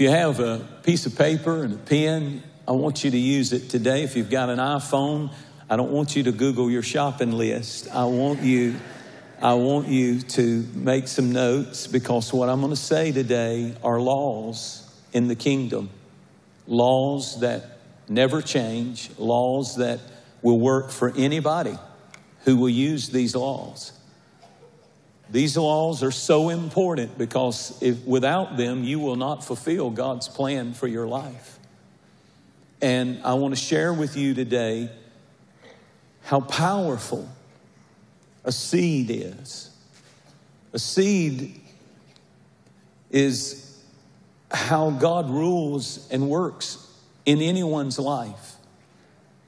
If you have a piece of paper and a pen, I want you to use it today. If you've got an iPhone, I don't want you to Google your shopping list. I want you, I want you to make some notes because what I'm going to say today are laws in the kingdom. Laws that never change, laws that will work for anybody who will use these laws. These laws are so important because if, without them, you will not fulfill God's plan for your life. And I want to share with you today how powerful a seed is. A seed is how God rules and works in anyone's life.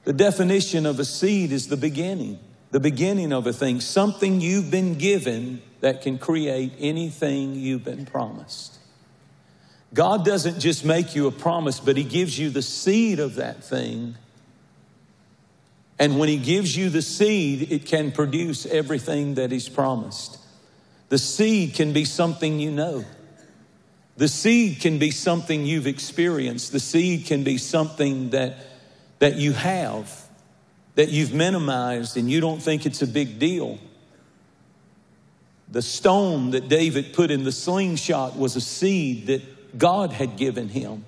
The definition of a seed is the beginning, the beginning of a thing, something you've been given that can create anything you've been promised. God doesn't just make you a promise, but He gives you the seed of that thing. And when He gives you the seed, it can produce everything that He's promised. The seed can be something you know. The seed can be something you've experienced. The seed can be something that, that you have, that you've minimized and you don't think it's a big deal. The stone that David put in the slingshot was a seed that God had given him.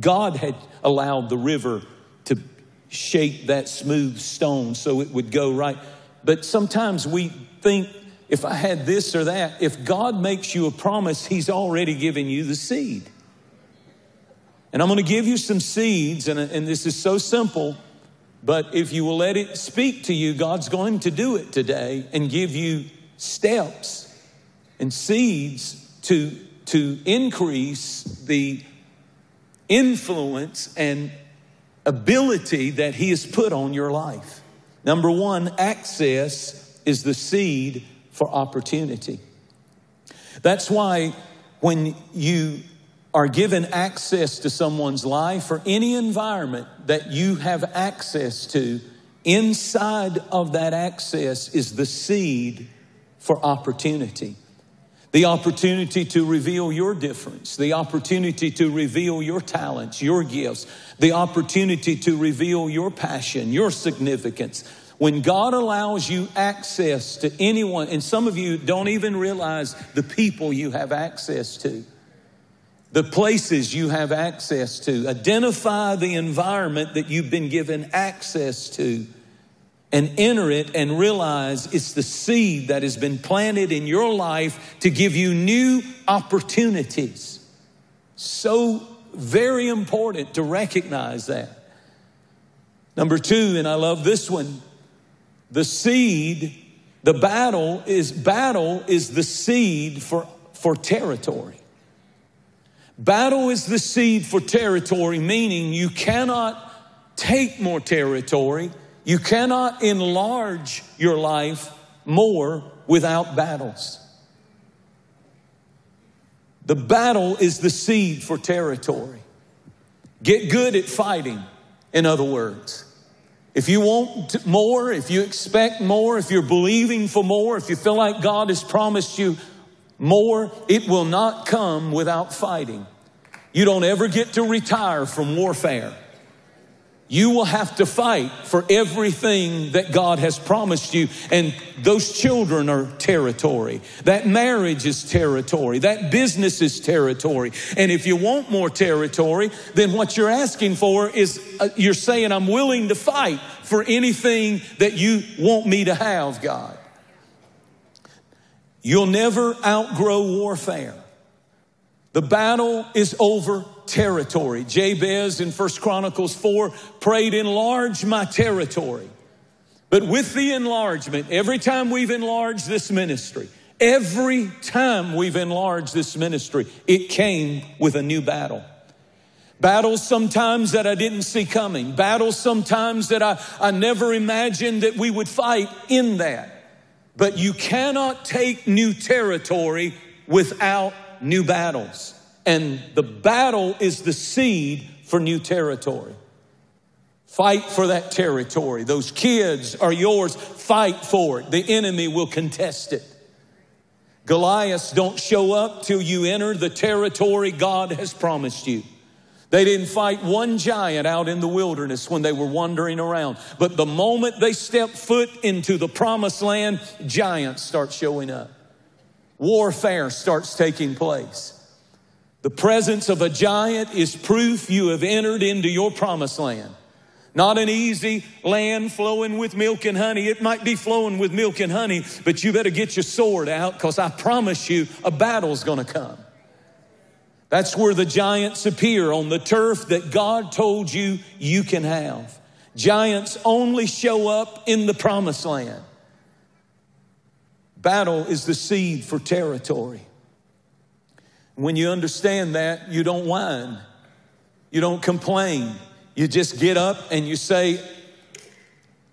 God had allowed the river to shape that smooth stone so it would go right. But sometimes we think if I had this or that, if God makes you a promise, He's already given you the seed. And I'm going to give you some seeds, and, and this is so simple, but if you will let it speak to you, God's going to do it today and give you steps and seeds to, to increase the influence and ability that He has put on your life. Number one, access is the seed for opportunity. That's why when you are given access to someone's life or any environment that you have access to, inside of that access is the seed for opportunity. The opportunity to reveal your difference, the opportunity to reveal your talents, your gifts, the opportunity to reveal your passion, your significance. When God allows you access to anyone, and some of you don't even realize the people you have access to, the places you have access to, identify the environment that you've been given access to and enter it and realize it's the seed that has been planted in your life to give you new opportunities. So very important to recognize that. Number two, and I love this one, the seed, the battle is battle is the seed for, for territory. Battle is the seed for territory, meaning you cannot take more territory you cannot enlarge your life more without battles. The battle is the seed for territory. Get good at fighting, in other words. If you want more, if you expect more, if you're believing for more, if you feel like God has promised you more, it will not come without fighting. You don't ever get to retire from warfare. You will have to fight for everything that God has promised you. And those children are territory. That marriage is territory. That business is territory. And if you want more territory, then what you're asking for is uh, you're saying, I'm willing to fight for anything that you want me to have, God. You'll never outgrow warfare. The battle is over territory. Jabez in First Chronicles 4 prayed, enlarge my territory. But with the enlargement, every time we've enlarged this ministry, every time we've enlarged this ministry, it came with a new battle. Battles sometimes that I didn't see coming. Battles sometimes that I, I never imagined that we would fight in that. But you cannot take new territory without new battles. And the battle is the seed for new territory. Fight for that territory. Those kids are yours. Fight for it. The enemy will contest it. Goliaths don't show up till you enter the territory God has promised you. They didn't fight one giant out in the wilderness when they were wandering around. But the moment they step foot into the promised land, giants start showing up. Warfare starts taking place. The presence of a giant is proof you have entered into your promised land. Not an easy land flowing with milk and honey. It might be flowing with milk and honey, but you better get your sword out because I promise you a battle's gonna come. That's where the giants appear on the turf that God told you you can have. Giants only show up in the promised land. Battle is the seed for territory. When you understand that, you don't whine, you don't complain. You just get up and you say,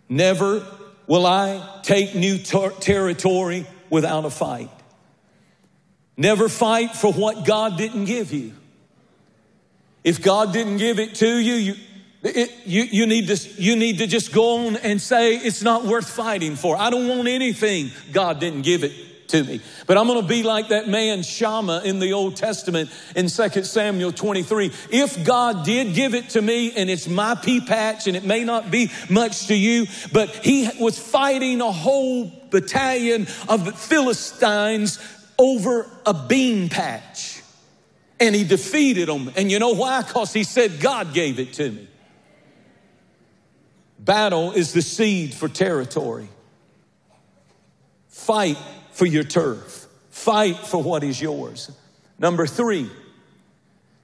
Never will I take new ter- territory without a fight. Never fight for what God didn't give you. If God didn't give it to you, you, it, you, you, need to, you need to just go on and say, it's not worth fighting for. I don't want anything God didn't give it to me. But I'm going to be like that man Shammah in the Old Testament in 2 Samuel 23. If God did give it to me and it's my pea patch and it may not be much to you, but he was fighting a whole battalion of Philistines over a bean patch. And he defeated them. And you know why? Because he said, God gave it to me. Battle is the seed for territory. Fight for your turf. Fight for what is yours. Number three,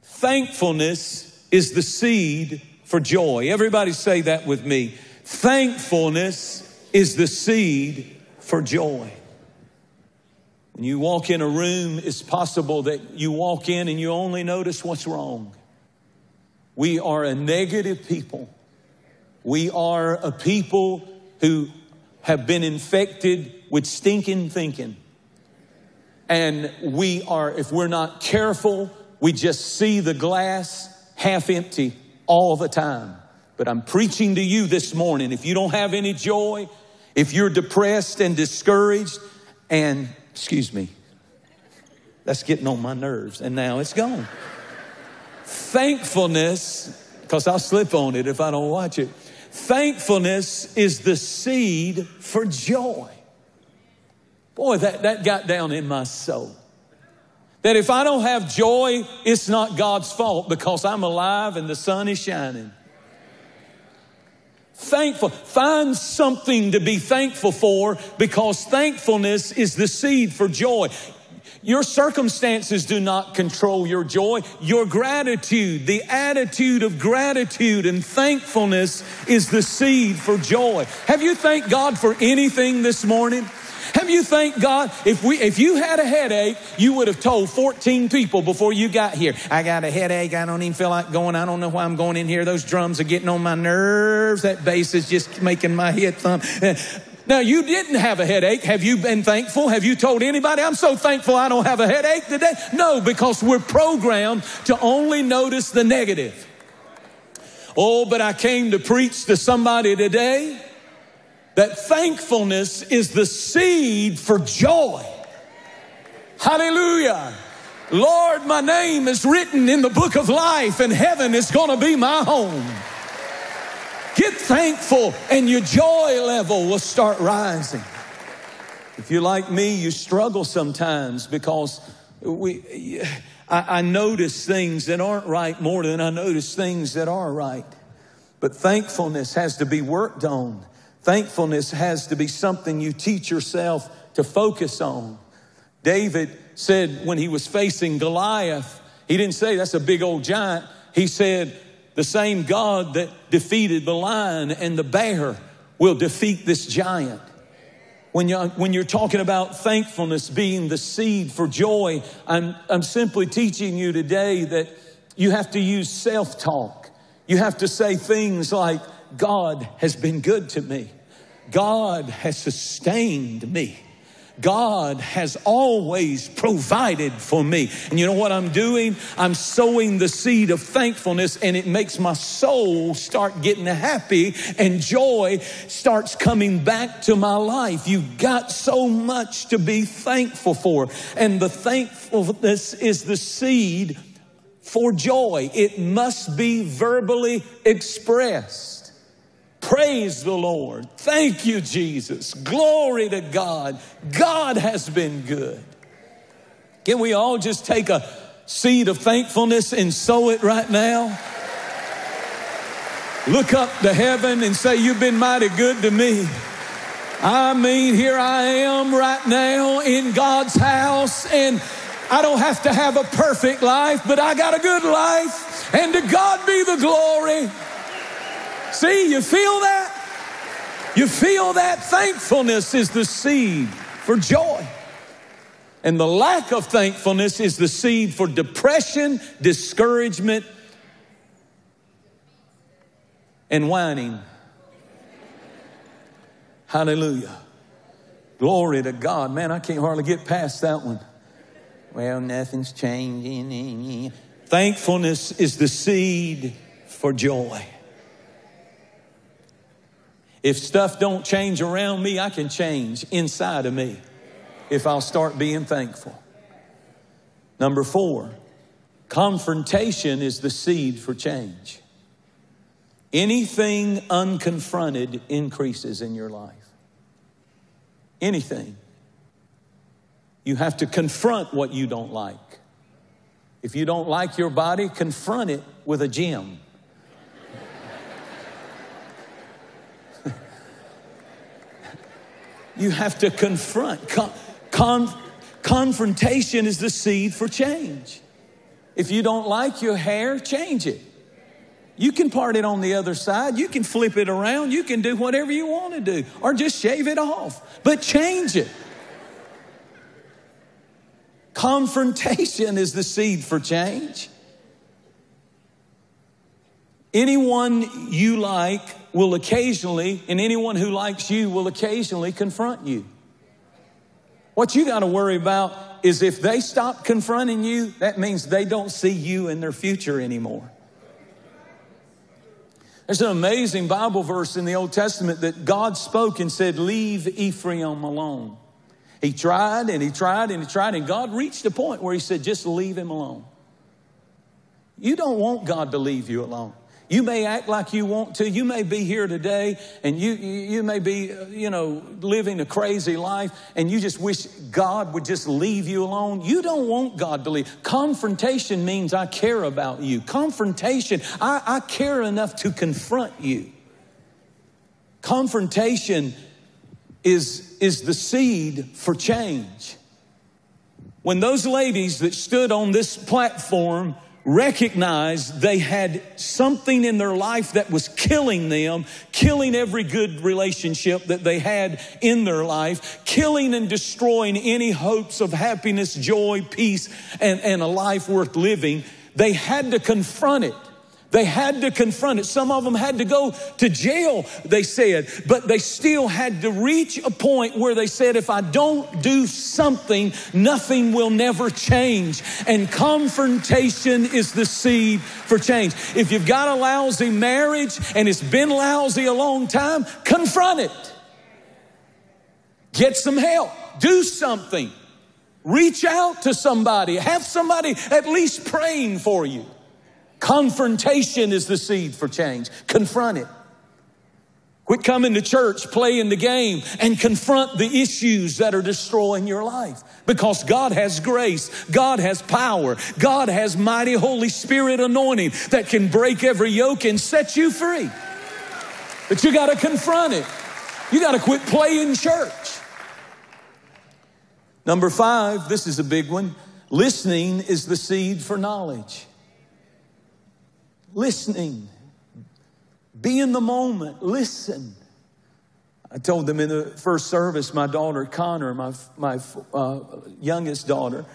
thankfulness is the seed for joy. Everybody say that with me. Thankfulness is the seed for joy. When you walk in a room, it's possible that you walk in and you only notice what's wrong. We are a negative people. We are a people who have been infected with stinking thinking. And we are, if we're not careful, we just see the glass half empty all the time. But I'm preaching to you this morning. If you don't have any joy, if you're depressed and discouraged, and Excuse me. That's getting on my nerves, and now it's gone. Thankfulness, because I'll slip on it if I don't watch it. Thankfulness is the seed for joy. Boy, that, that got down in my soul. That if I don't have joy, it's not God's fault because I'm alive and the sun is shining thankful. Find something to be thankful for because thankfulness is the seed for joy. Your circumstances do not control your joy. Your gratitude, the attitude of gratitude and thankfulness is the seed for joy. Have you thanked God for anything this morning? Have you thanked God? If we, if you had a headache, you would have told 14 people before you got here, I got a headache. I don't even feel like going. I don't know why I'm going in here. Those drums are getting on my nerves. That bass is just making my head thump. Now, you didn't have a headache. Have you been thankful? Have you told anybody, I'm so thankful I don't have a headache today? No, because we're programmed to only notice the negative. Oh, but I came to preach to somebody today that thankfulness is the seed for joy. Hallelujah. Lord, my name is written in the book of life, and heaven is going to be my home. Get thankful, and your joy level will start rising. If you're like me, you struggle sometimes because we, I, I notice things that aren't right more than I notice things that are right. But thankfulness has to be worked on. Thankfulness has to be something you teach yourself to focus on. David said when he was facing Goliath, he didn't say that's a big old giant. He said, the same God that defeated the lion and the bear will defeat this giant. When you're, when you're talking about thankfulness being the seed for joy, I'm, I'm simply teaching you today that you have to use self talk. You have to say things like, God has been good to me. God has sustained me. God has always provided for me. And you know what I'm doing? I'm sowing the seed of thankfulness, and it makes my soul start getting happy, and joy starts coming back to my life. You've got so much to be thankful for. And the thankfulness is the seed for joy. It must be verbally expressed. Praise the Lord. Thank you, Jesus. Glory to God. God has been good. Can we all just take a seed of thankfulness and sow it right now? Look up to heaven and say, You've been mighty good to me. I mean, here I am right now in God's house, and I don't have to have a perfect life, but I got a good life, and to God be the glory. See, you feel that? You feel that? Thankfulness is the seed for joy. And the lack of thankfulness is the seed for depression, discouragement, and whining. Hallelujah. Glory to God. Man, I can't hardly get past that one. Well, nothing's changing. Thankfulness is the seed for joy. If stuff don't change around me, I can change inside of me if I'll start being thankful. Number four, confrontation is the seed for change. Anything unconfronted increases in your life. Anything. You have to confront what you don't like. If you don't like your body, confront it with a gym. You have to confront. Con- con- confrontation is the seed for change. If you don't like your hair, change it. You can part it on the other side. You can flip it around. You can do whatever you want to do, or just shave it off, but change it. Confrontation is the seed for change. Anyone you like will occasionally, and anyone who likes you will occasionally confront you. What you got to worry about is if they stop confronting you, that means they don't see you in their future anymore. There's an amazing Bible verse in the Old Testament that God spoke and said, Leave Ephraim alone. He tried and he tried and he tried, and God reached a point where he said, Just leave him alone. You don't want God to leave you alone. You may act like you want to. You may be here today and you, you may be, uh, you know, living a crazy life and you just wish God would just leave you alone. You don't want God to leave. Confrontation means I care about you. Confrontation, I, I care enough to confront you. Confrontation is, is the seed for change. When those ladies that stood on this platform recognized they had something in their life that was killing them, killing every good relationship that they had in their life, killing and destroying any hopes of happiness, joy, peace, and, and a life worth living. They had to confront it. They had to confront it. Some of them had to go to jail, they said, but they still had to reach a point where they said, if I don't do something, nothing will never change. And confrontation is the seed for change. If you've got a lousy marriage and it's been lousy a long time, confront it. Get some help. Do something. Reach out to somebody. Have somebody at least praying for you. Confrontation is the seed for change. Confront it. Quit coming to church, playing the game, and confront the issues that are destroying your life. Because God has grace, God has power, God has mighty Holy Spirit anointing that can break every yoke and set you free. But you got to confront it. You got to quit playing church. Number five, this is a big one. Listening is the seed for knowledge listening. Be in the moment, listen. I told them in the first service, my daughter Connar, my, my uh, youngest daughter,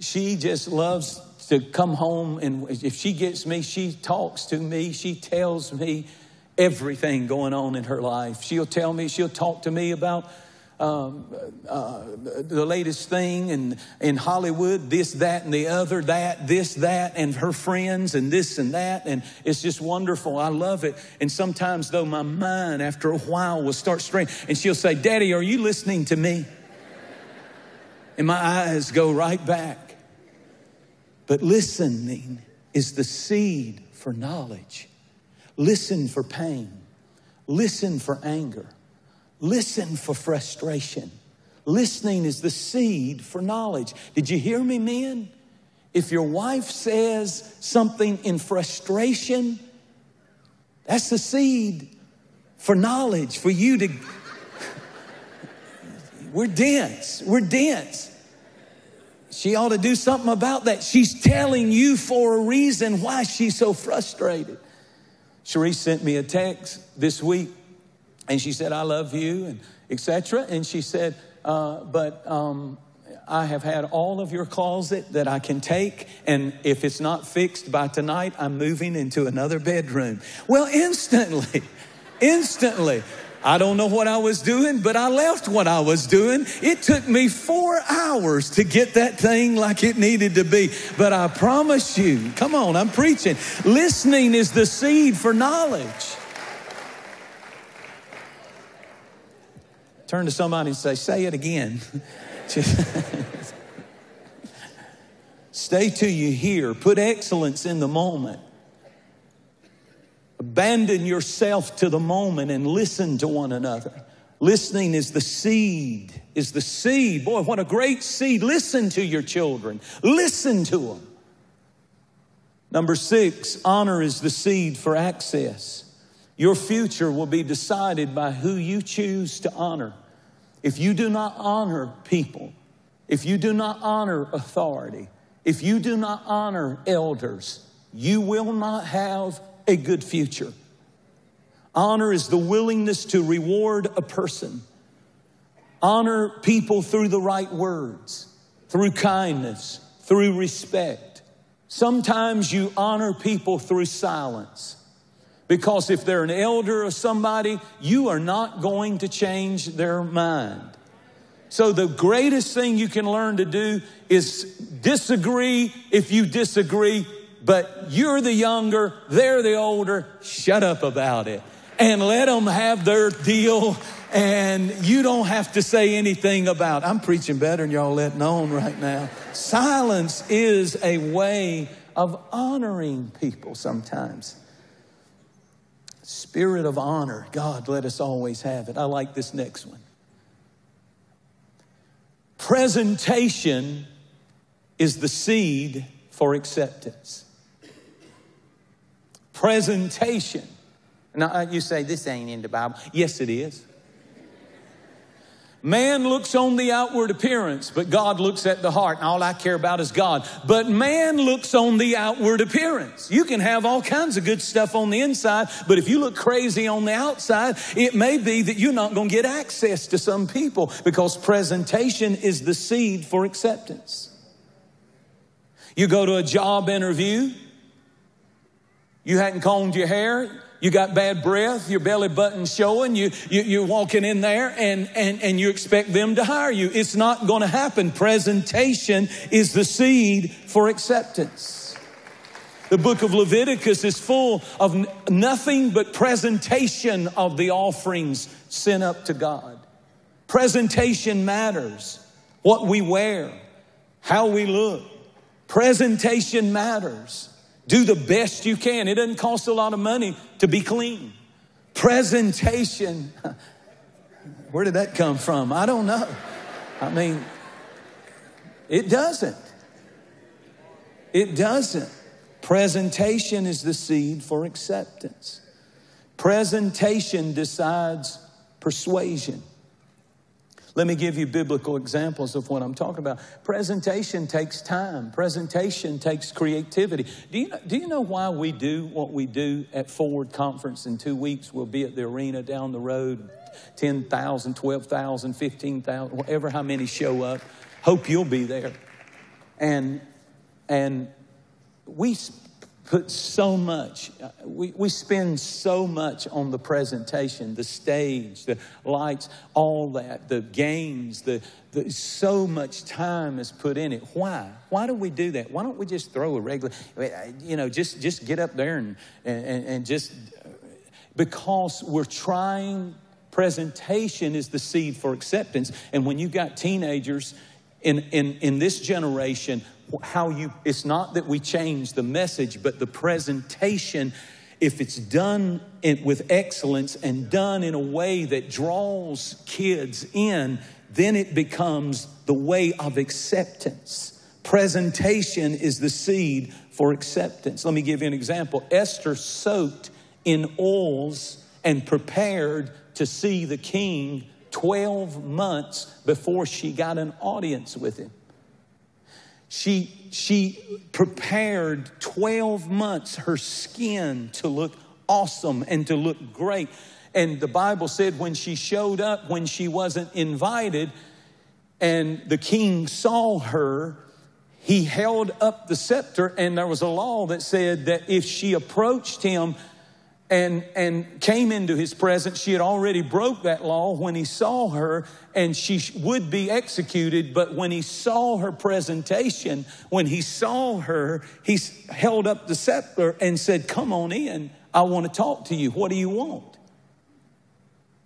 she just loves to come home and if she gets me, she talks to me, she tells me everything going on in her life. She'll tell me, she'll talk to me about um, uh, the latest thing in, in Hollywood, this, that, and the other, that, this, that, and her friends, and this and that. And it's just wonderful. I love it. And sometimes, though, my mind, after a while, will start straying. And she'll say, Daddy, are you listening to me? And my eyes go right back. But listening is the seed for knowledge. Listen for pain. Listen for anger. Listen for frustration. Listening is the seed for knowledge. Did you hear me, men? If your wife says something in frustration, that's the seed for knowledge, for you to. We're dense. We're dense. She ought to do something about that. She's telling you for a reason why she's so frustrated. Cherise sent me a text this week and she said, I love you, and etc. And she said, uh, but um, I have had all of your closet that I can take, and if it's not fixed by tonight, I'm moving into another bedroom. Well, instantly, instantly. I don't know what I was doing, but I left what I was doing. It took me four hours to get that thing like it needed to be. But I promise you, come on, I'm preaching. Listening is the seed for knowledge. Turn to somebody and say, Say it again. Stay till you hear. Put excellence in the moment. Abandon yourself to the moment and listen to one another. Listening is the seed, is the seed. Boy, what a great seed. Listen to your children, listen to them. Number six, honor is the seed for access. Your future will be decided by who you choose to honor. If you do not honor people, if you do not honor authority, if you do not honor elders, you will not have a good future. Honor is the willingness to reward a person. Honor people through the right words, through kindness, through respect. Sometimes you honor people through silence. Because if they're an elder or somebody, you are not going to change their mind. So, the greatest thing you can learn to do is disagree if you disagree, but you're the younger, they're the older, shut up about it and let them have their deal and you don't have to say anything about it. i'm preaching better than y'all letting on right now silence is a way of honoring people sometimes spirit of honor god let us always have it i like this next one presentation is the seed for acceptance presentation. Now, uh, you say, this ain't in the Bible. Yes, it is. Man looks on the outward appearance, but God looks at the heart, and all I care about is God. But man looks on the outward appearance. You can have all kinds of good stuff on the inside, but if you look crazy on the outside, it may be that you're not going to get access to some people because presentation is the seed for acceptance. You go to a job interview, you hadn't combed your hair. You got bad breath, your belly button showing, you, you, you're walking in there and, and, and you expect them to hire you. It's not going to happen. Presentation is the seed for acceptance. The book of Leviticus is full of nothing but presentation of the offerings sent up to God. Presentation matters. What we wear, how we look. Presentation matters. Do the best you can. It doesn't cost a lot of money to be clean. Presentation. Where did that come from? I don't know. I mean, it doesn't. It doesn't. Presentation is the seed for acceptance. Presentation decides persuasion. Let me give you biblical examples of what I'm talking about. Presentation takes time. Presentation takes creativity. Do you, know, do you know why we do what we do at Forward Conference in two weeks? We'll be at the arena down the road, 10,000, 12,000, 15,000, whatever how many show up. Hope you'll be there. And, and we put so much, uh, we, we spend so much on the presentation, the stage, the lights, all that, the games, the, the, so much time is put in it. Why? Why do we do that? Why don't we just throw a regular, you know, just, just get up there and, and, and just, because we're trying, presentation is the seed for acceptance. And when you've got teenagers, in, in, in this generation, how you, it's not that we change the message, but the presentation, if it's done in, with excellence and done in a way that draws kids in, then it becomes the way of acceptance. Presentation is the seed for acceptance. Let me give you an example. Esther soaked in oils and prepared to see the king 12 months before she got an audience with him. She, she prepared 12 months her skin to look awesome and to look great. And the Bible said when she showed up, when she wasn't invited, and the king saw her, he held up the scepter, and there was a law that said that if she approached him and, and came into his presence. She had already broke that law when he saw her and she would be executed. But when he saw her presentation, when he saw her, he held up the scepter and said, come on in. I want to talk to you. What do you want?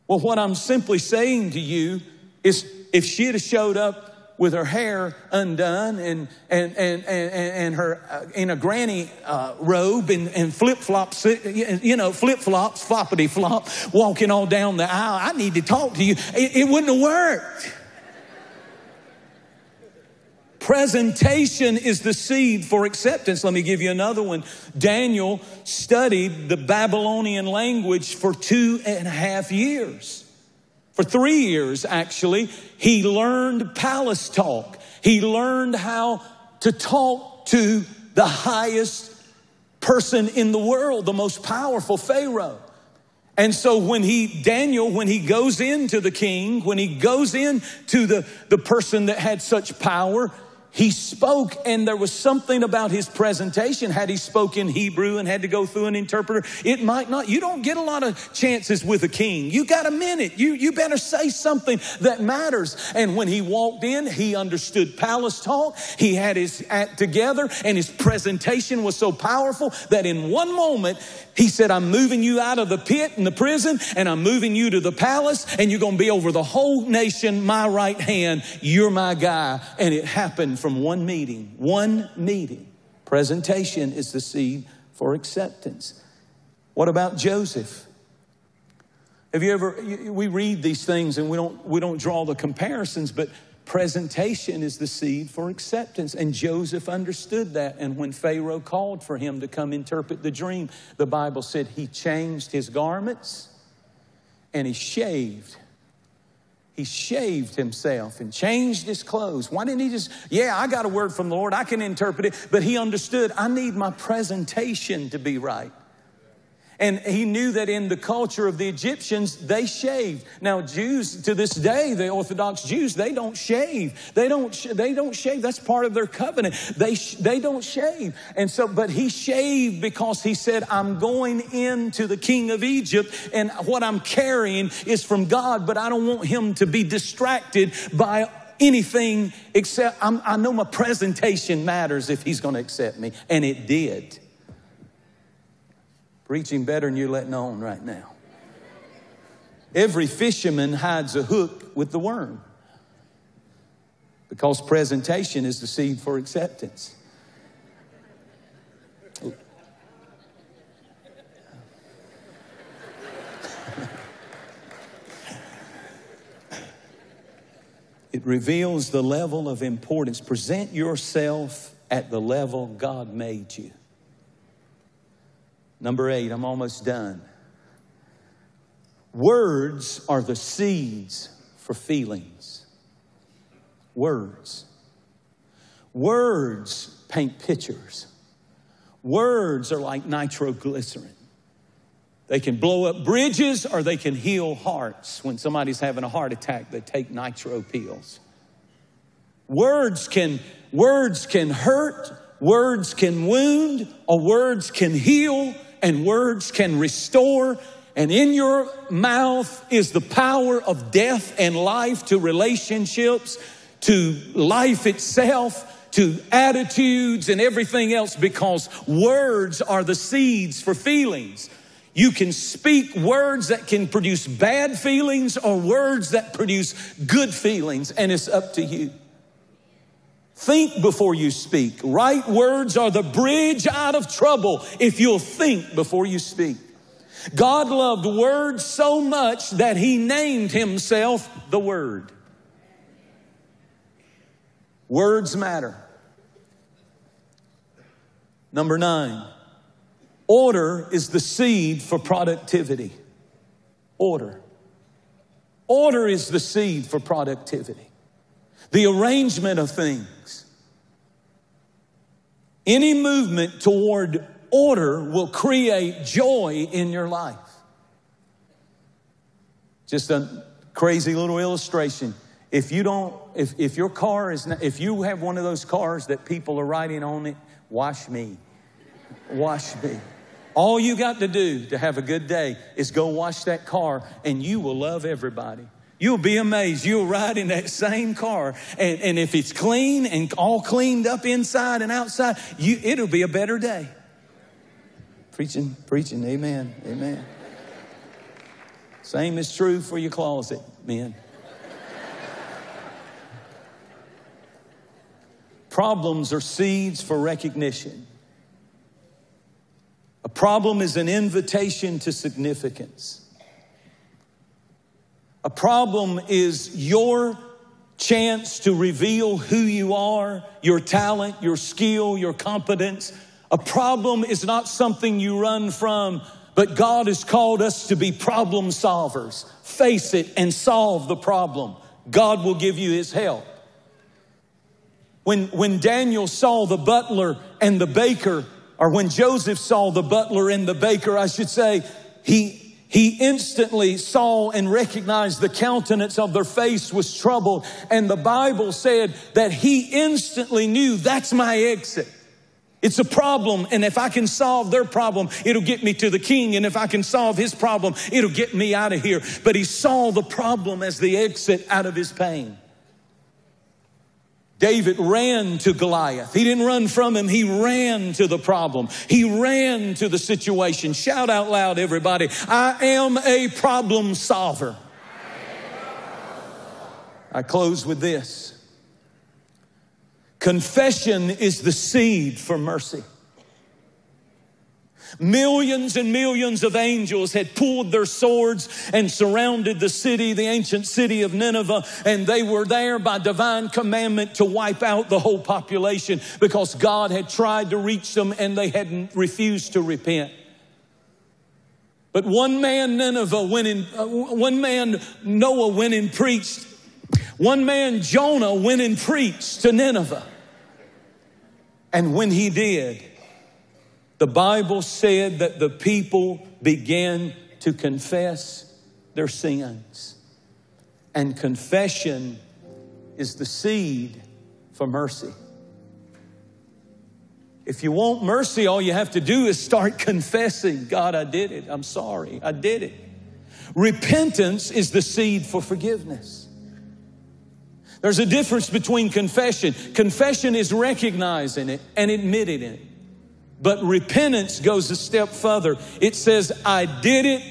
Well, what I'm simply saying to you is if she had showed up with her hair undone and, and, and, and, and her uh, in a granny uh, robe and, and flip flops, you know, flip flops, floppity flop, walking all down the aisle. I need to talk to you. It, it wouldn't have worked. Presentation is the seed for acceptance. Let me give you another one. Daniel studied the Babylonian language for two and a half years. For three years, actually, he learned palace talk. He learned how to talk to the highest person in the world, the most powerful Pharaoh. And so when he, Daniel, when he goes into the king, when he goes in to the, the person that had such power, he spoke, and there was something about his presentation. Had he spoken Hebrew and had to go through an interpreter, it might not. You don't get a lot of chances with a king. You got a minute. You, you better say something that matters. And when he walked in, he understood palace talk. He had his act together, and his presentation was so powerful that in one moment, he said, I'm moving you out of the pit and the prison, and I'm moving you to the palace, and you're going to be over the whole nation, my right hand. You're my guy. And it happened from one meeting, one meeting. Presentation is the seed for acceptance. What about Joseph? Have you ever, we read these things and we don't, we don't draw the comparisons, but presentation is the seed for acceptance. And Joseph understood that. And when Pharaoh called for him to come interpret the dream, the Bible said he changed his garments and he shaved he shaved himself and changed his clothes. Why didn't he just, yeah, I got a word from the Lord, I can interpret it, but he understood I need my presentation to be right. And he knew that in the culture of the Egyptians, they shaved. Now, Jews to this day, the Orthodox Jews, they don't shave. They don't, they don't shave. That's part of their covenant. They, they don't shave. And so, but he shaved because he said, I'm going into the king of Egypt and what I'm carrying is from God, but I don't want him to be distracted by anything except I'm, I know my presentation matters if he's going to accept me. And it did. Preaching better than you're letting on right now. Every fisherman hides a hook with the worm because presentation is the seed for acceptance. It reveals the level of importance. Present yourself at the level God made you. Number eight, I'm almost done. Words are the seeds for feelings. Words. Words paint pictures. Words are like nitroglycerin. They can blow up bridges or they can heal hearts. When somebody's having a heart attack, they take nitro pills. Words can, words can hurt words can wound, or words can heal, and words can restore. And in your mouth is the power of death and life to relationships, to life itself, to attitudes and everything else because words are the seeds for feelings. You can speak words that can produce bad feelings or words that produce good feelings, and it's up to you. Think before you speak. Right words are the bridge out of trouble if you'll think before you speak. God loved words so much that he named himself the Word. Words matter. Number nine, order is the seed for productivity. Order. Order is the seed for productivity. The arrangement of things. Any movement toward order will create joy in your life. Just a crazy little illustration. If you don't, if, if your car is, not, if you have one of those cars that people are riding on it, wash me. Wash me. All you got to do to have a good day is go wash that car and you will love everybody. You'll be amazed. You'll ride in that same car, and, and if it's clean and all cleaned up inside and outside, you, it'll be a better day. Preaching, preaching, amen, amen. Same is true for your closet, men. Problems are seeds for recognition. A problem is an invitation to significance. A problem is your chance to reveal who you are, your talent, your skill, your competence. A problem is not something you run from, but God has called us to be problem solvers. Face it and solve the problem. God will give you his help. When, when Daniel saw the butler and the baker or when Joseph saw the butler and the baker, I should say, he, he instantly saw and recognized the countenance of their face was troubled. And the Bible said that he instantly knew that's my exit. It's a problem, and if I can solve their problem, it'll get me to the king. And if I can solve his problem, it'll get me out of here. But he saw the problem as the exit out of his pain. David ran to Goliath. He didn't run from him, he ran to the problem. He ran to the situation. Shout out loud, everybody. I am a problem solver. I close with this confession is the seed for mercy. Millions and millions of angels had pulled their swords and surrounded the city, the ancient city of Nineveh, and they were there by divine commandment to wipe out the whole population because God had tried to reach them and they had refused to repent. But one man, Nineveh, went in, uh, one man, Noah, went and preached. One man, Jonah, went and preached to Nineveh. And when he did, the Bible said that the people began to confess their sins. And confession is the seed for mercy. If you want mercy, all you have to do is start confessing God, I did it. I'm sorry. I did it. Repentance is the seed for forgiveness. There's a difference between confession. Confession is recognizing it and admitting it. But repentance goes a step further. It says, I did it.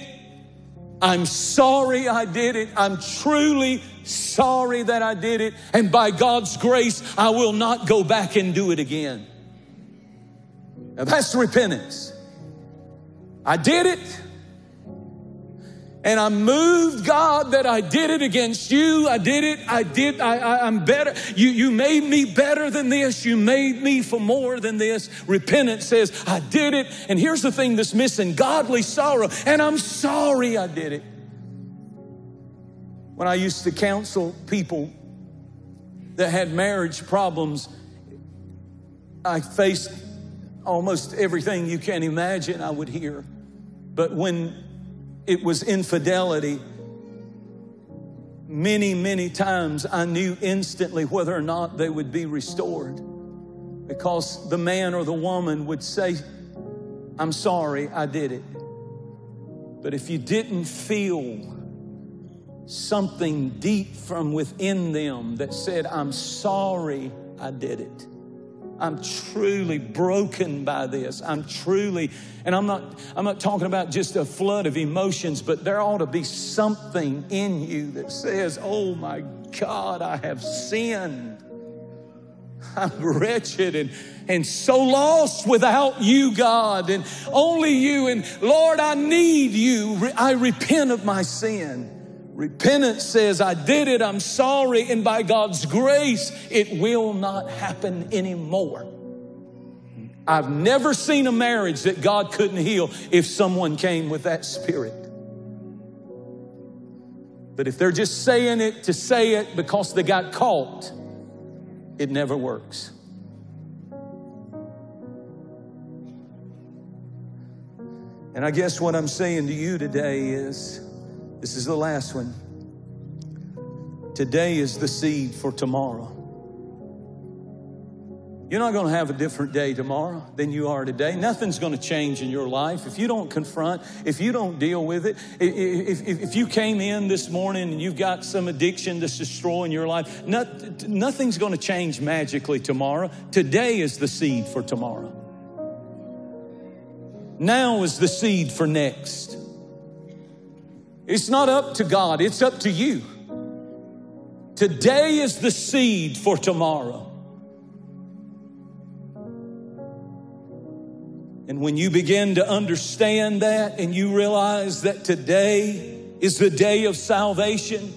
I'm sorry I did it. I'm truly sorry that I did it. And by God's grace, I will not go back and do it again. Now that's repentance. I did it. And I moved, God, that I did it against you. I did it. I did. I, I'm better. You, you made me better than this. You made me for more than this. Repentance says, I did it. And here's the thing that's missing godly sorrow. And I'm sorry I did it. When I used to counsel people that had marriage problems, I faced almost everything you can imagine I would hear. But when it was infidelity. Many, many times I knew instantly whether or not they would be restored. because the man or the woman would say, I'm sorry, I did it. But if you didn't feel something deep from within them that said, I'm sorry I did it. I'm truly broken by this. I'm truly, and I'm not, I'm not talking about just a flood of emotions, but there ought to be something in you that says, Oh my God, I have sinned. I'm wretched and, and so lost without you, God, and only you. And Lord, I need you. I repent of my sin. Repentance says, I did it, I'm sorry, and by God's grace, it will not happen anymore. I've never seen a marriage that God couldn't heal if someone came with that spirit. But if they're just saying it to say it because they got caught, it never works. And I guess what I'm saying to you today is this is the last one. Today is the seed for tomorrow. You're not going to have a different day tomorrow than you are today. Nothing's going to change in your life if you don't confront, if you don't deal with it. If, if, if you came in this morning and you've got some addiction that's destroying your life, not, nothing's going to change magically tomorrow. Today is the seed for tomorrow. Now is the seed for next. It's not up to God, it's up to you. Today is the seed for tomorrow. And when you begin to understand that and you realize that today is the day of salvation,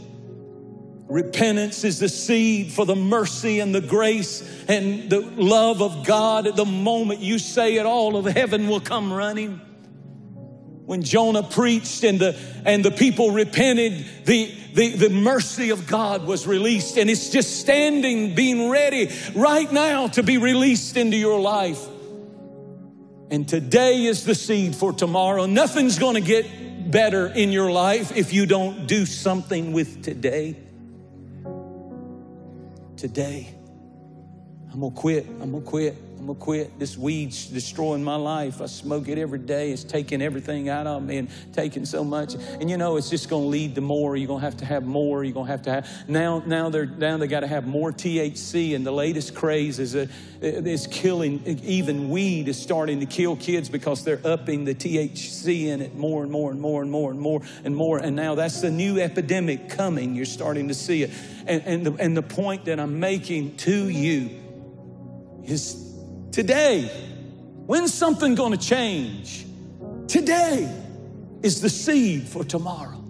repentance is the seed for the mercy and the grace and the love of God. At the moment you say it, all of heaven will come running when Jonah preached and the, and the people repented, the, the, the mercy of God was released. And it's just standing, being ready right now to be released into your life. And today is the seed for tomorrow. Nothing's going to get better in your life if you don't do something with today. Today. I'm going to quit. I'm going to quit. Gonna quit. This weed's destroying my life. I smoke it every day. It's taking everything out of me and taking so much. And you know, it's just gonna lead to more. You're gonna have to have more. You're gonna have to have now. Now they're now they got to have more THC. And the latest craze is uh, a is killing. Even weed is starting to kill kids because they're upping the THC in it more and more and more and more and more and more. And now that's the new epidemic coming. You're starting to see it. And and the, and the point that I'm making to you is Today. When's something going to change? Today is the seed for tomorrow.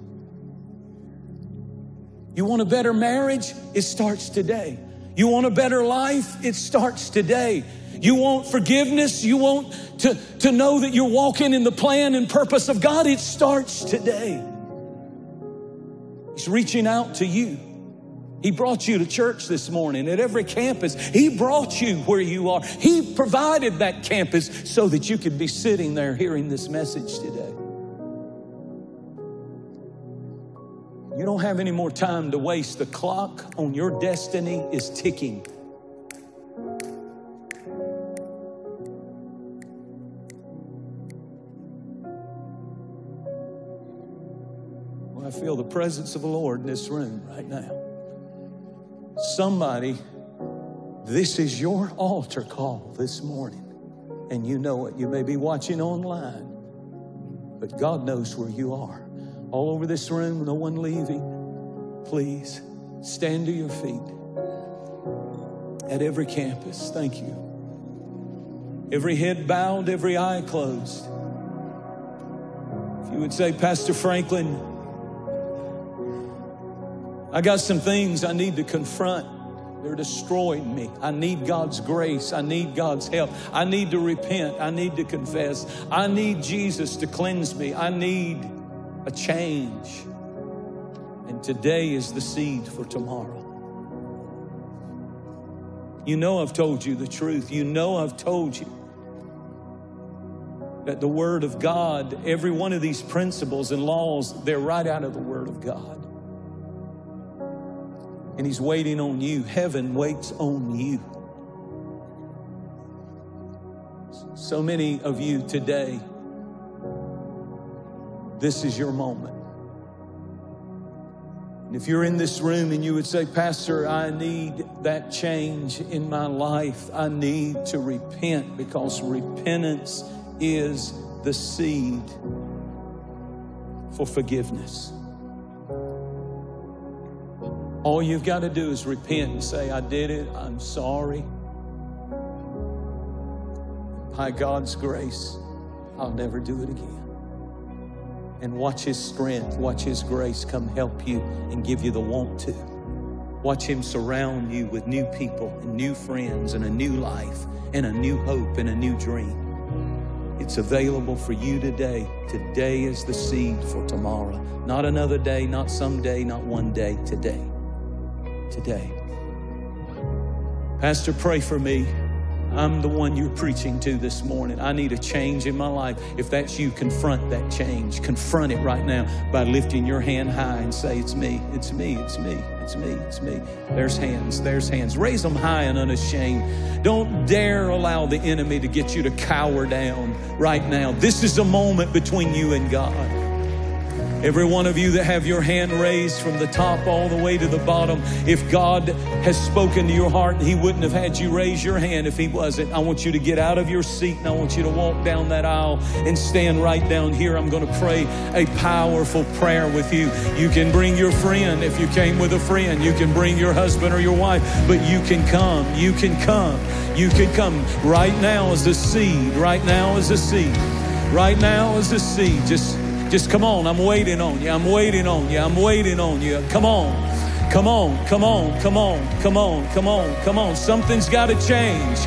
You want a better marriage? It starts today. You want a better life? It starts today. You want forgiveness? You want to, to know that you're walking in the plan and purpose of God? It starts today. He's reaching out to you. He brought you to church this morning at every campus. He brought you where you are. He provided that campus so that you could be sitting there hearing this message today. You don't have any more time to waste. The clock on your destiny is ticking. Well, I feel the presence of the Lord in this room right now. Somebody, this is your altar call this morning, and you know it. You may be watching online, but God knows where you are. All over this room, no one leaving. Please stand to your feet at every campus. Thank you. Every head bowed, every eye closed. If you would say, Pastor Franklin, I got some things I need to confront. They're destroying me. I need God's grace. I need God's help. I need to repent. I need to confess. I need Jesus to cleanse me. I need a change. And today is the seed for tomorrow. You know I've told you the truth. You know I've told you that the Word of God, every one of these principles and laws, they're right out of the Word of God and He's waiting on you. Heaven waits on you. So many of you today, this is your moment. And if you're in this room and you would say, Pastor, I need that change in my life, I need to repent because repentance is the seed for forgiveness. All you've got to do is repent and say, I did it, I'm sorry. By God's grace, I'll never do it again and watch His strength, watch His grace come help you and give you the want to. Watch Him surround you with new people and new friends and a new life and a new hope and a new dream. It's available for you today. Today is the seed for tomorrow. Not another day, not someday, not one day. Today. Today. Pastor, pray for me. I'm the one you're preaching to this morning. I need a change in my life. If that's you, confront that change. Confront it right now by lifting your hand high and say, It's me, it's me, it's me, it's me, it's me. There's hands, there's hands. Raise them high and unashamed. Don't dare allow the enemy to get you to cower down right now. This is a moment between you and God. Every one of you that have your hand raised from the top all the way to the bottom, if God has spoken to your heart, He wouldn't have had you raise your hand if He wasn't. I want you to get out of your seat and I want you to walk down that aisle and stand right down here. I'm going to pray a powerful prayer with you. You can bring your friend if you came with a friend. You can bring your husband or your wife, but you can come. You can come. You can come. Right now is a seed. Right now is a seed. Right now is a seed. Just just come on. I'm waiting on you. I'm waiting on you. I'm waiting on you. Come on. Come on. Come on. Come on. Come on. Come on. Come on. Something's got to change.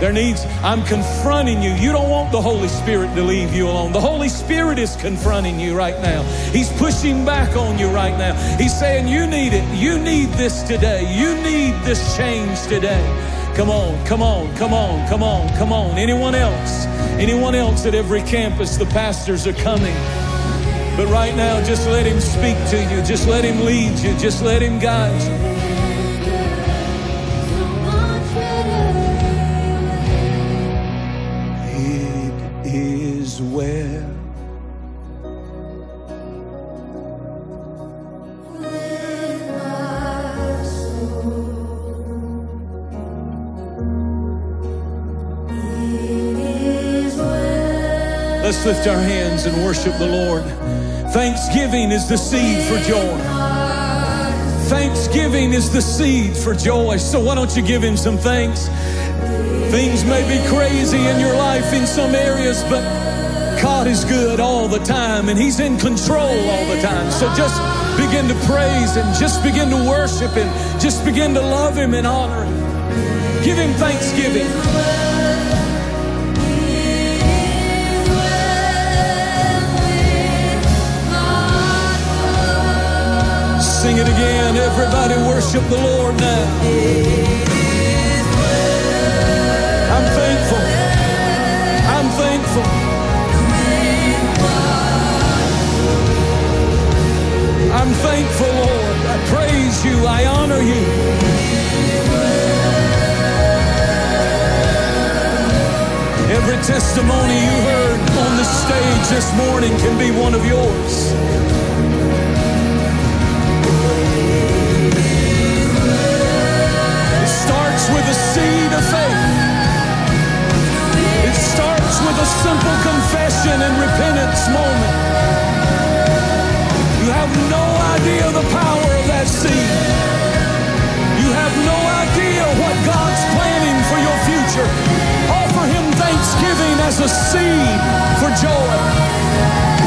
There needs, I'm confronting you. You don't want the Holy Spirit to leave you alone. The Holy Spirit is confronting you right now. He's pushing back on you right now. He's saying, You need it. You need this today. You need this change today. Come on, come on, come on, come on, come on. Anyone else? Anyone else at every campus? The pastors are coming. But right now, just let Him speak to you. Just let Him lead you. Just let Him guide you. Let's lift our hands and worship the Lord. Thanksgiving is the seed for joy. Thanksgiving is the seed for joy. So why don't you give him some thanks? Things may be crazy in your life in some areas, but God is good all the time and he's in control all the time. So just begin to praise and just begin to worship and just begin to love him and honor him. Give him thanksgiving. It again. Everybody worship the Lord now. I'm thankful. I'm thankful. I'm thankful, Lord. I praise you. I honor you. Every testimony you heard on the stage this morning can be one of yours. With a seed of faith. It starts with a simple confession and repentance moment. You have no idea the power of that seed. You have no idea what God's planning for your future. Offer Him thanksgiving as a seed for joy.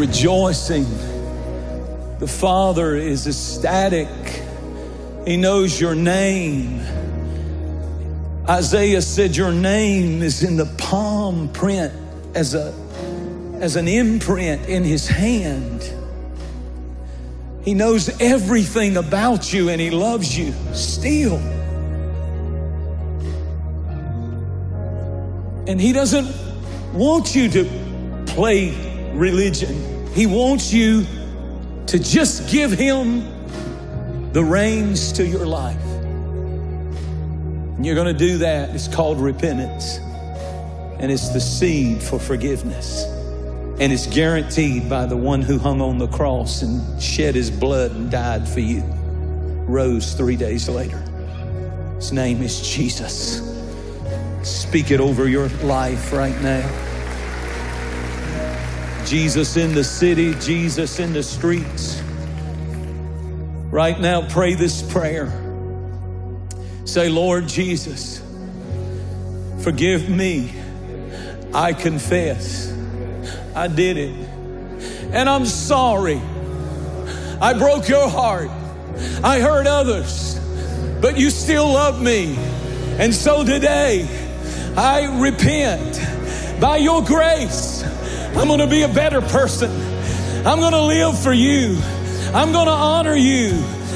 Rejoicing. The Father is ecstatic. He knows your name. Isaiah said, Your name is in the palm print as, a, as an imprint in His hand. He knows everything about you and He loves you still. And He doesn't want you to play religion, He wants you to just give Him the reins to your life. And you're going to do that. It's called repentance. And it's the seed for forgiveness. And it's guaranteed by the one who hung on the cross and shed his blood and died for you, rose three days later. His name is Jesus. Speak it over your life right now. Jesus in the city, Jesus in the streets. Right now, pray this prayer. Say, Lord Jesus, forgive me. I confess I did it. And I'm sorry. I broke your heart. I hurt others, but you still love me. And so today, I repent. By your grace, I'm going to be a better person. I'm going to live for you. I'm going to honor you.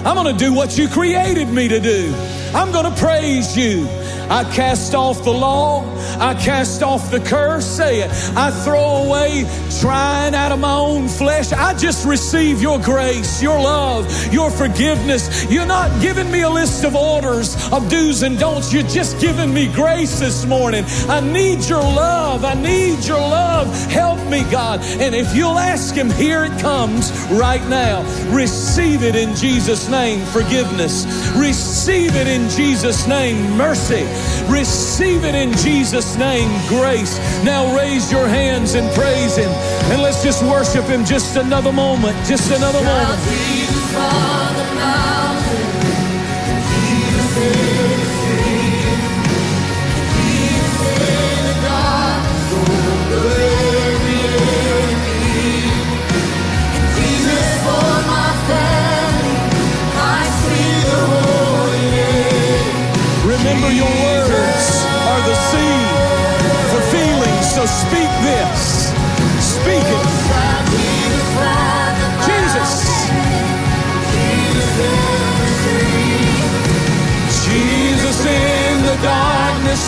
I'm going to do what you created me to do. I'm going to praise you. I cast off the law. I cast off the curse. Say it. I throw away trying out of my own flesh. I just receive your grace, your love, your forgiveness. You're not giving me a list of orders of do's and don'ts. You're just giving me grace this morning. I need your love. I need your love. Help me, God. And if you'll ask Him, here it comes right now. Receive it in Jesus' name, forgiveness. Receive it in Jesus' name, mercy. Receive it in Jesus' name, grace. Now raise your hands and praise Him. And let's just worship Him just another moment, just another moment.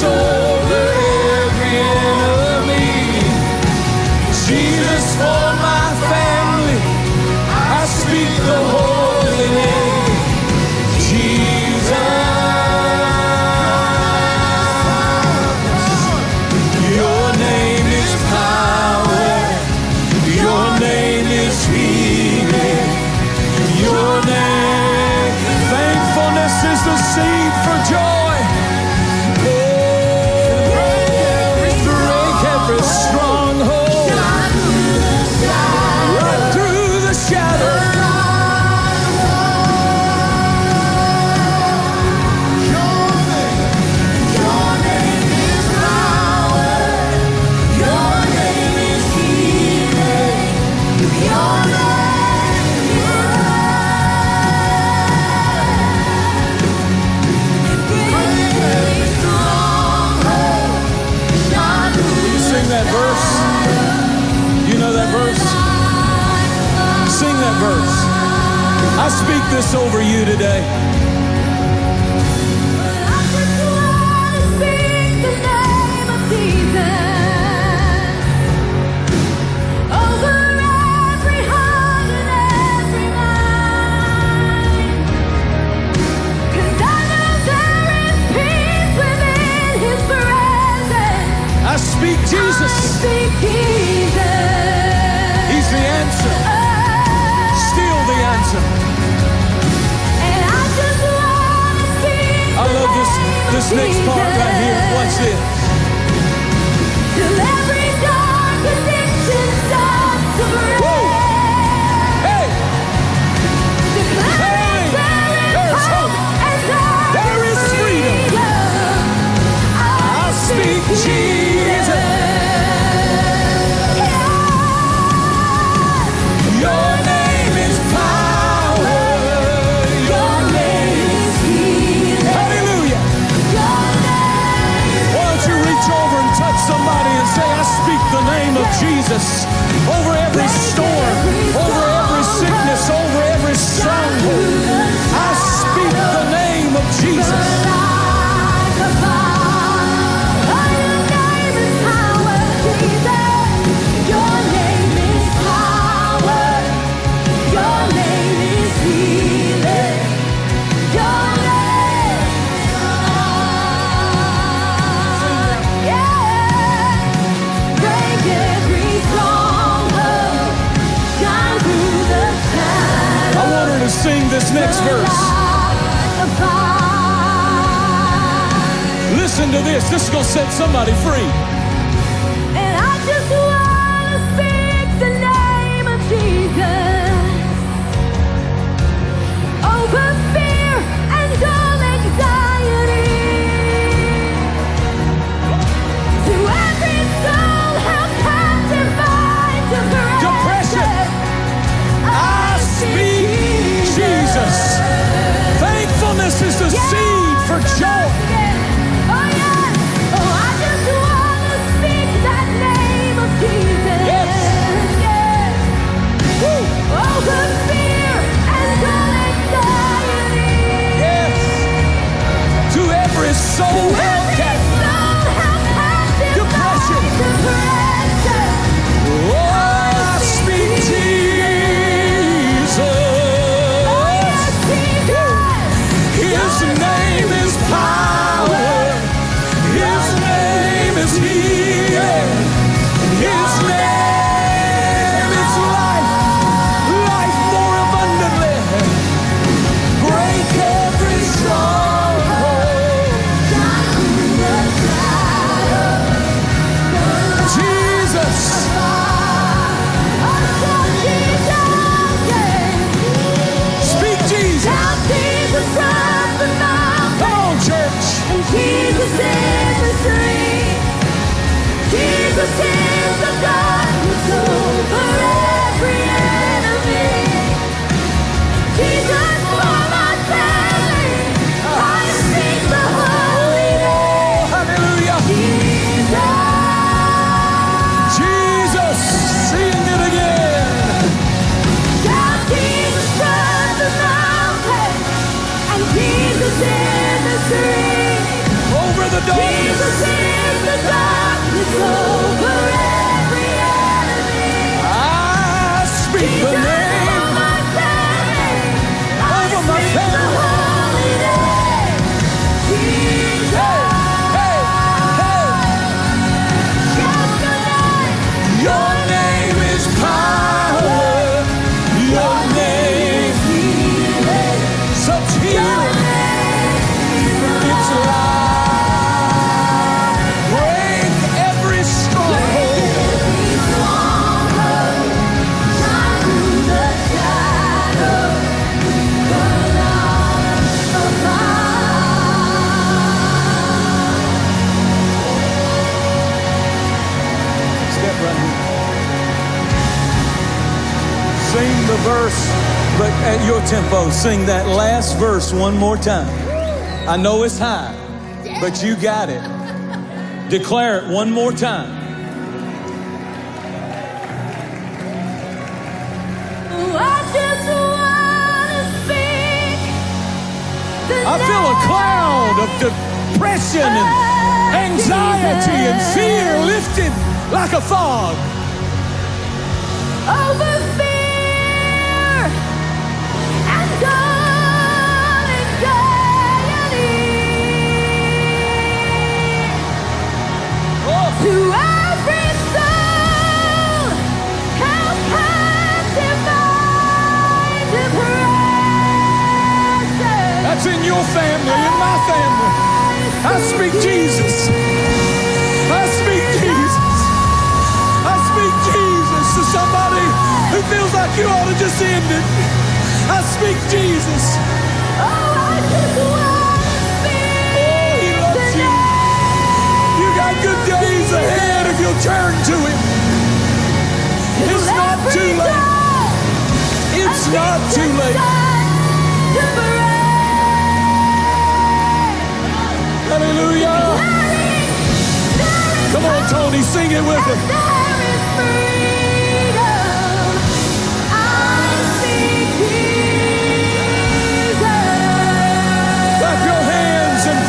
Darkness speak this over you today. I speak Jesus. He's this next part right here. Watch this. Till every dark addiction starts to break. Whoa. Hey, Declaring Hey, there is hope hope. and there There is freedom. I I speak Jesus. sing this next verse. Listen to this. This is going to set somebody free. tempo, sing that last verse one more time. I know it's high, but you got it. Declare it one more time. I feel a cloud of depression and anxiety and fear lifted like a fog. Over That's in your family, in my family. I speak Jesus. I speak Jesus. I speak Jesus to somebody who feels like you ought to just end it. I speak Jesus. It's not too late. Hallelujah. Come on, Tony, sing it with us.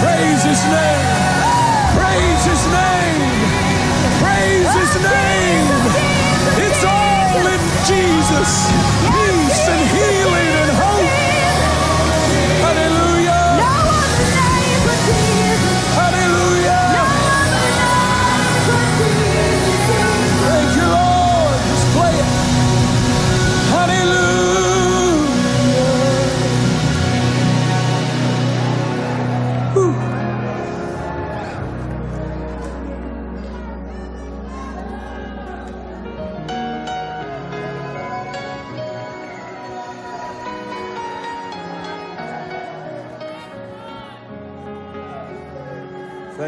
Praise his name. Praise his name. Praise his name. It's all in Jesus.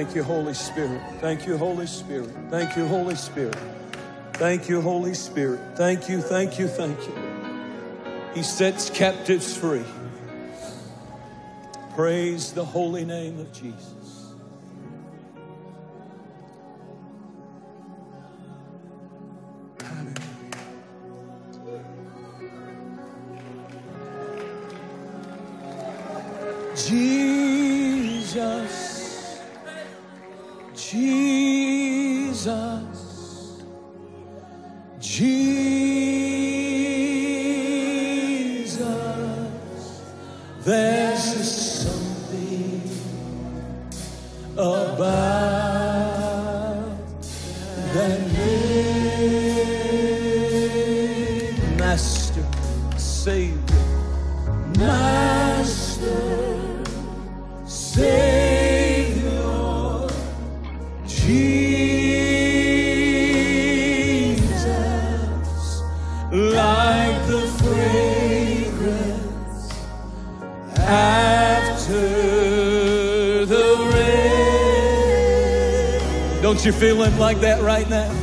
Thank you, Holy Spirit. Thank you, Holy Spirit. Thank you, Holy Spirit. Thank you, Holy Spirit. Thank you, thank you, thank you. He sets captives free. Praise the holy name of Jesus. Jesus, Jesus, Jesus. There's just something about rain. Don't you feel him like that right now?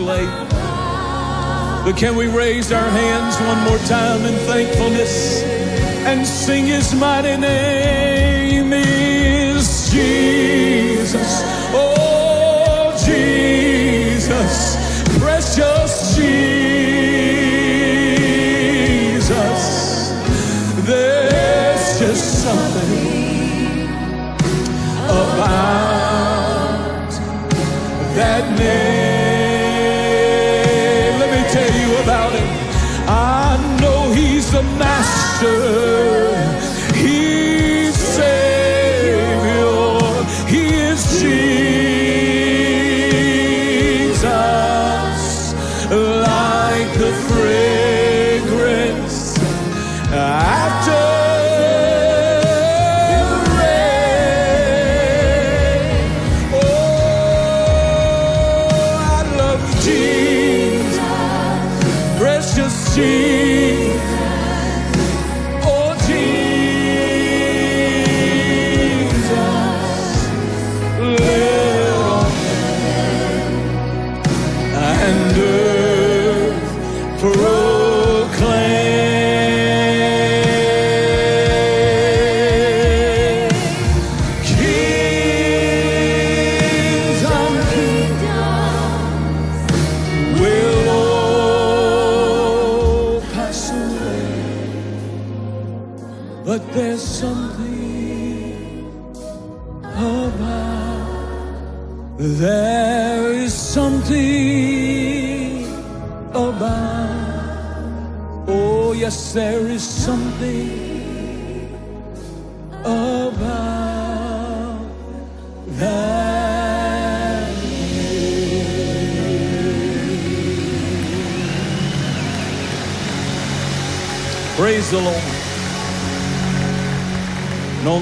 Late, but can we raise our hands one more time in thankfulness and sing his mighty name is Jesus. Oh, Jesus, precious Jesus. There's just something about that name. Master.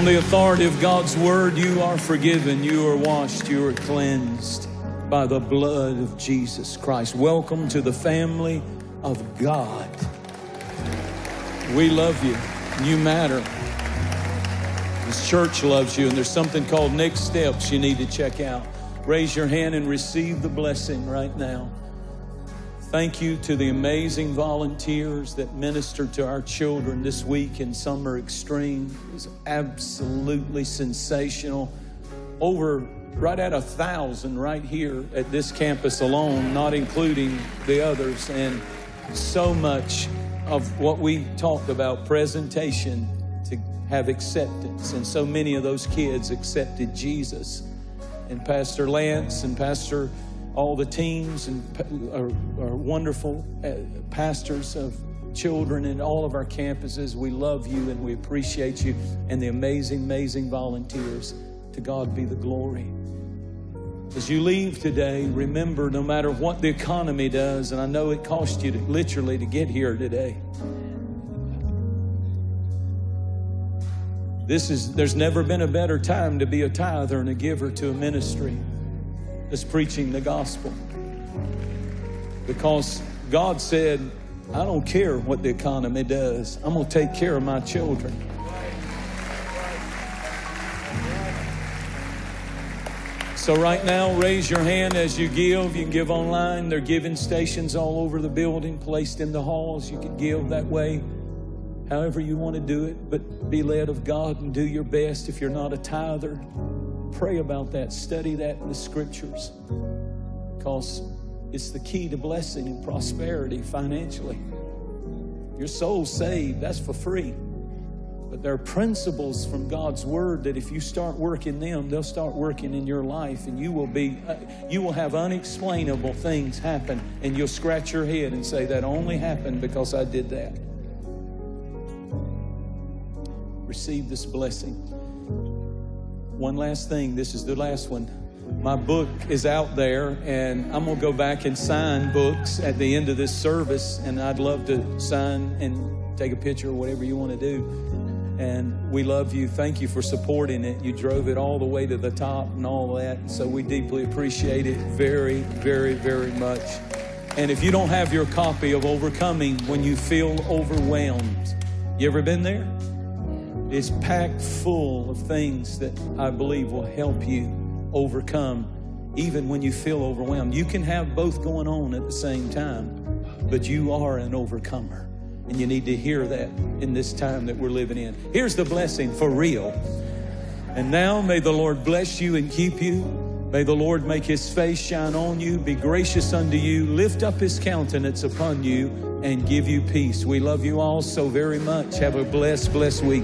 The authority of God's word, you are forgiven, you are washed, you are cleansed by the blood of Jesus Christ. Welcome to the family of God. We love you. You matter. This church loves you, and there's something called next steps you need to check out. Raise your hand and receive the blessing right now. Thank you to the amazing volunteers that ministered to our children this week in Summer Extreme. It was absolutely sensational. Over right at a thousand right here at this campus alone, not including the others. And so much of what we talked about presentation to have acceptance. And so many of those kids accepted Jesus. And Pastor Lance and Pastor all the teams and our, our wonderful uh, pastors of children in all of our campuses. We love you and we appreciate you and the amazing, amazing volunteers. To God be the glory. As you leave today, remember no matter what the economy does, and I know it cost you to, literally to get here today. This is there's never been a better time to be a tither and a giver to a ministry that's preaching the gospel. Because God said, I don't care what the economy does. I'm going to take care of my children. So, right now, raise your hand as you give. You can give online. There are giving stations all over the building, placed in the halls. You can give that way, however you want to do it. But be led of God and do your best. If you're not a tither, pray about that. Study that in the scriptures. Because it's the key to blessing and prosperity financially. Your soul's saved, that's for free. But there are principles from God's word that if you start working them, they'll start working in your life, and you will be, uh, you will have unexplainable things happen, and you'll scratch your head and say, "That only happened because I did that." Receive this blessing. One last thing. This is the last one. My book is out there, and I'm going to go back and sign books at the end of this service. And I'd love to sign and take a picture or whatever you want to do. And we love you. Thank you for supporting it. You drove it all the way to the top and all that. So we deeply appreciate it very, very, very much. And if you don't have your copy of Overcoming When You Feel Overwhelmed, you ever been there? It's packed full of things that I believe will help you overcome even when you feel overwhelmed. You can have both going on at the same time, but you are an overcomer. And you need to hear that in this time that we're living in. Here's the blessing for real. And now may the Lord bless you and keep you. May the Lord make his face shine on you, be gracious unto you, lift up his countenance upon you, and give you peace. We love you all so very much. Have a blessed, blessed week.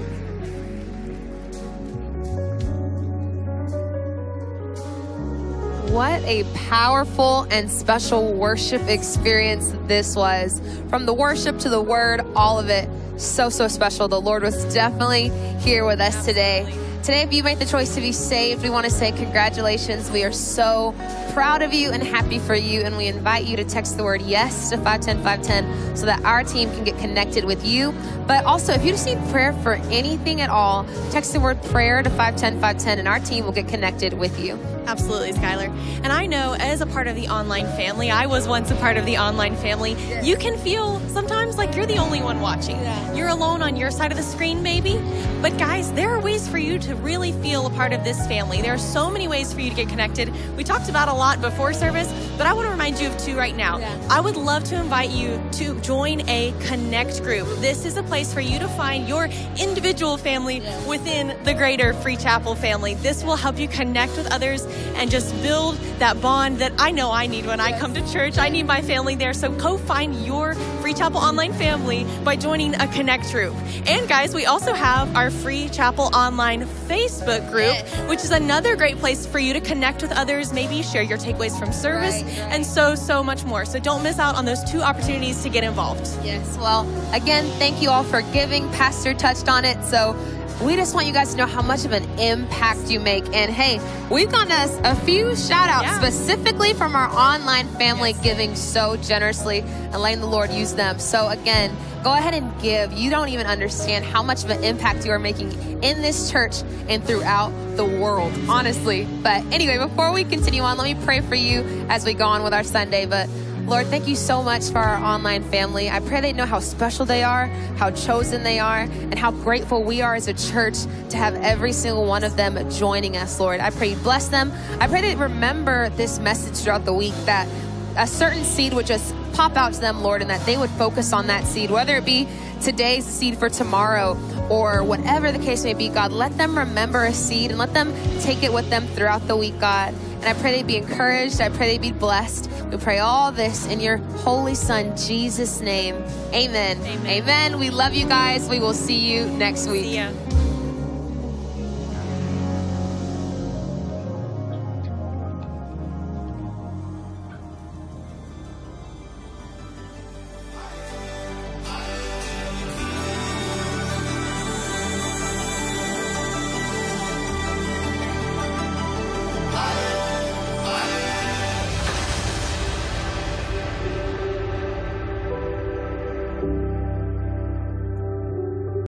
What a powerful and special worship experience this was. From the worship to the word, all of it so, so special. The Lord was definitely here with us today. Today, if you made the choice to be saved, we want to say congratulations. We are so proud of you and happy for you. And we invite you to text the word yes to 510 510 so that our team can get connected with you. But also, if you just need prayer for anything at all, text the word prayer to 510 510 and our team will get connected with you. Absolutely, Skylar. And I know as a part of the online family, I was once a part of the online family, you can feel sometimes like you're the only one watching. You're alone on your side of the screen, maybe. But guys, there are ways for you to really feel a part of this family. There are so many ways for you to get connected. We talked about a lot before service, but I want to remind you of two right now. I would love to invite you to join a connect group. This is a place for you to find your individual family within the greater Free Chapel family. This will help you connect with others and just build that bond that I know I need when I come to church. I need my family there. So go find your Free Chapel online family by joining a connect group. And guys, we also have our Free Chapel online Facebook group, which is another great place for you to connect with others, maybe share your takeaways from service, and so, so much more. So don't miss out on those two opportunities to get involved. Yes. Well, again, thank you all for giving. Pastor touched on it. So we just want you guys to know how much of an impact you make. And hey, we've gotten us a few shout outs Yeah. specifically from our online family giving so generously and letting the Lord use them. So again, go ahead and give. You don't even understand how much of an impact you are making in this church and throughout the world, honestly. But anyway, before we continue on, let me pray for you as we go on with our Sunday. But Lord, thank you so much for our online family. I pray they know how special they are, how chosen they are, and how grateful we are as a church to have every single one of them joining us, Lord. I pray you bless them. I pray they remember this message throughout the week that a certain seed would just pop out to them, Lord, and that they would focus on that seed, whether it be today's seed for tomorrow or whatever the case may be, God. Let them remember a seed and let them take it with them throughout the week, God. And I pray they be encouraged. I pray they be blessed. We pray all this in your holy son, Jesus' name. Amen. Amen. Amen. We love you guys. We will see you next week.